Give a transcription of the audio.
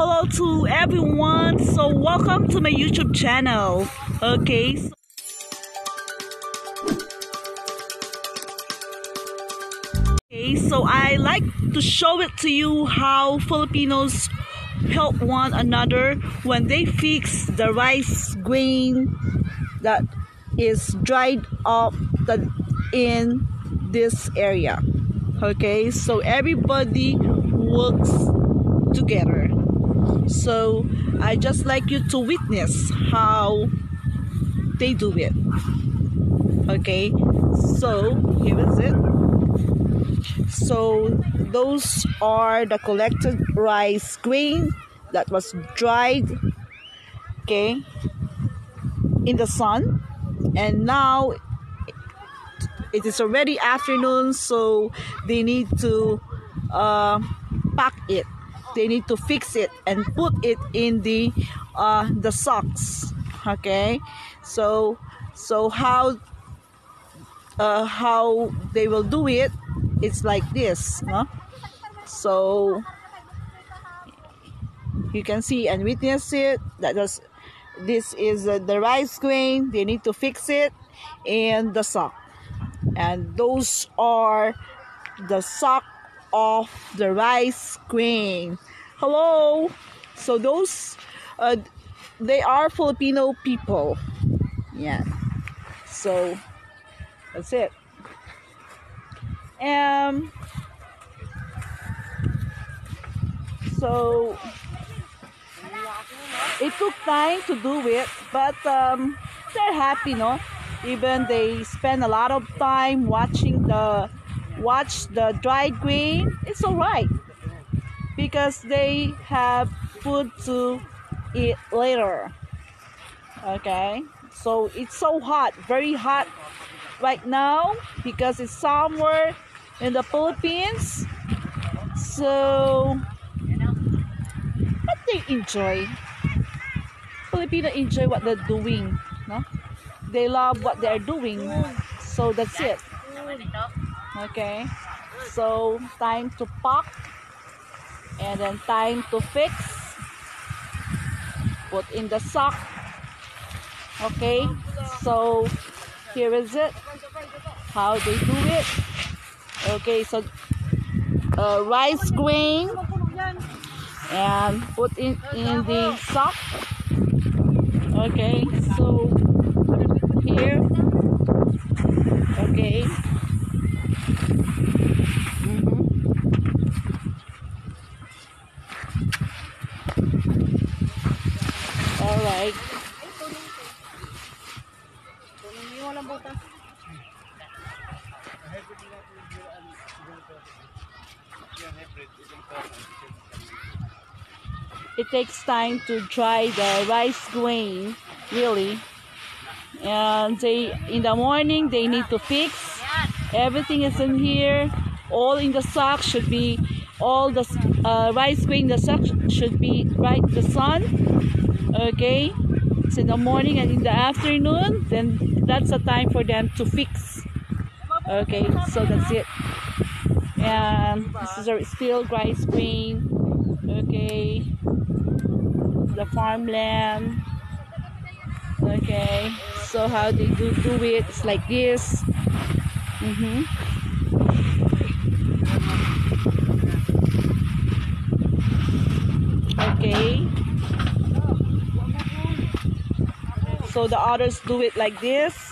hello to everyone. So welcome to my YouTube channel. Okay. So Okay, so I like to show it to you how Filipinos help one another when they fix the rice grain that is dried up in this area. Okay, so everybody works together. So I just like you to witness how they do it. Okay, so here is it. So those are the collected rice grain that was dried okay in the sun and now it is already afternoon so they need to uh, pack it they need to fix it and put it in the uh, the socks okay so so how uh, how they will do it it's like this no? so you can see and witness it that this is uh, the rice grain they need to fix it and the sock and those are the sock of the rice grain hello? So those uh, they are filipino people. Yeah. So that's it. Um so it took time to do it but um they're happy no? Even they spend a lot of time watching the watch the dried green, it's all right because they have food to eat later. Okay? So it's so hot very hot right now because it's summer in the Philippines. So but they enjoy. Filipino enjoy what they're doing no? They love what they're doing. So that's it okay. So time to pack and then time to fix. Put in the sock. Okay. So here is it. How they do it. Okay so uh, rice grain and put in in the sock. Okay so here. Okay mm -hmm. It takes time to dry the rice grain really. And they in the morning they need to fix. Everything is in here. All in the sock should be all the uh, rice grain the sock should be right the sun okay? It's in the morning and in the afternoon then that's the time for them to fix. Okay so that's it. And this is a still rice grain. Okay? The farmland. Okay? So how they do do it it's like this. Mm -hmm. okay so the others do it like this